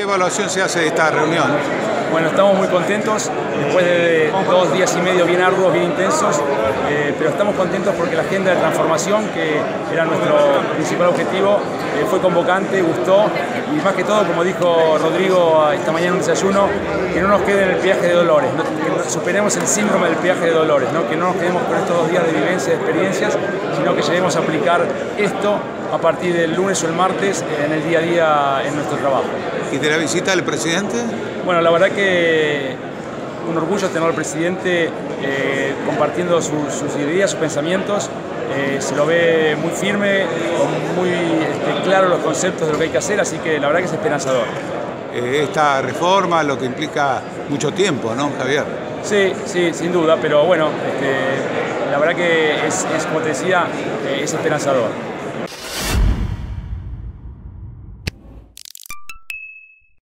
¿Qué evaluación se hace de esta reunión? Bueno, estamos muy contentos después de dos días y medio bien arduos, bien intensos, eh, pero estamos contentos porque la agenda de transformación, que era nuestro principal objetivo, eh, fue convocante, gustó y más que todo, como dijo Rodrigo esta mañana en un desayuno, que no nos quede en el viaje de dolores, que superemos el síndrome del viaje de dolores, que no nos quedemos con estos dos días de vivencia, de experiencias, sino que lleguemos a aplicar esto a partir del lunes o el martes en el día a día en nuestro trabajo. ¿Y de la visita del presidente? Bueno, la verdad que un orgullo tener al presidente eh, compartiendo sus, ideas, sus pensamientos. Eh, se lo ve muy firme, muy este, claro los conceptos de lo que hay que hacer, así que la verdad que es esperanzador. Eh, esta reforma, lo que implica mucho tiempo, ¿no, Javier? Sí, sí, sin duda, pero bueno, este, la verdad que es, como te decía, es esperanzador.